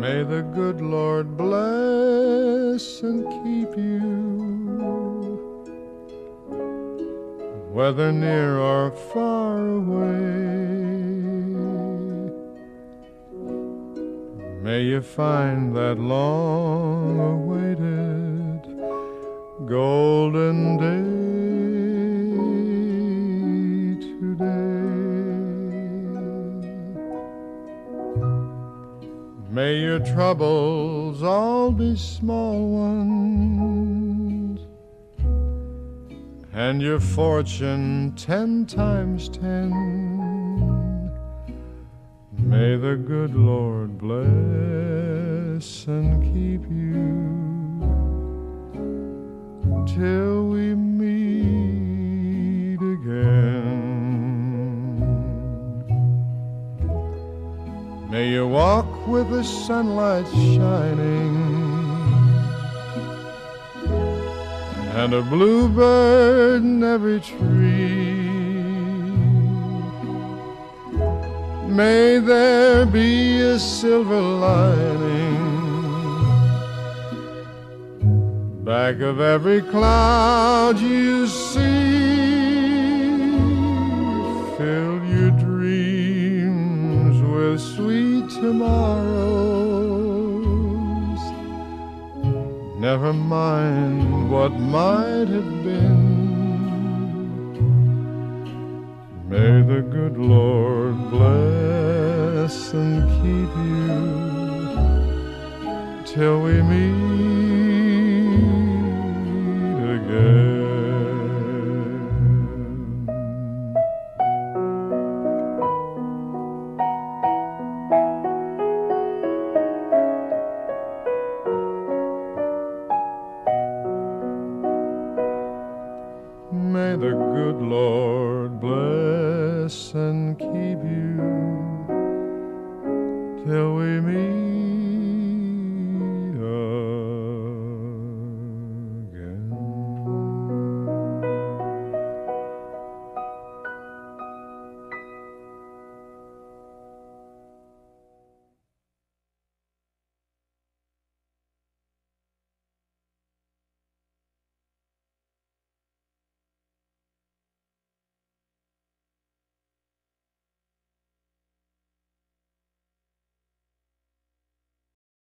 May the good Lord bless and keep you, whether near or far away. May you find that long awaited golden day May your troubles all be small ones, and your fortune ten times ten. May the good Lord bless and keep you till we May you walk with the sunlight shining and a bluebird in every tree. May there be a silver lining back of every cloud you see. Fill your dreams with sweet tomorrows. Never mind what might have been. May the good Lord bless and keep you till we meet May the good Lord bless and keep you